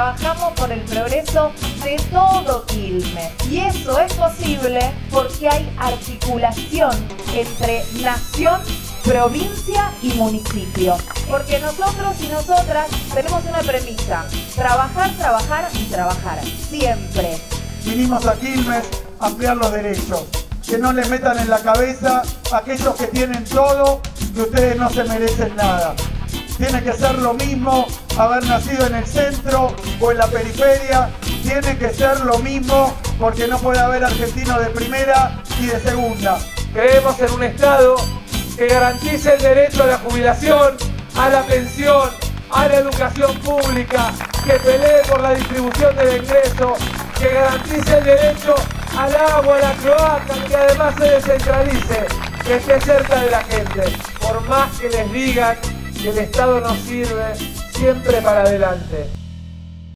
trabajamos por el progreso de todo Quilmes. Y eso es posible porque hay articulación entre nación provincia y municipio. Porque nosotros y nosotras tenemos una premisa, trabajar, trabajar y trabajar, siempre. Vinimos a Quilmes a ampliar los derechos, que no les metan en la cabeza aquellos que tienen todo que ustedes no se merecen nada. Tiene que ser lo mismo haber nacido en el centro o en la periferia, tiene que ser lo mismo porque no puede haber argentinos de primera y de segunda. Creemos en un Estado que garantice el derecho a la jubilación, a la pensión, a la educación pública, que pelee por la distribución del ingreso, que garantice el derecho al agua, a la cloaca, que además se descentralice, que esté cerca de la gente. Por más que les digan que el Estado no sirve, siempre para adelante.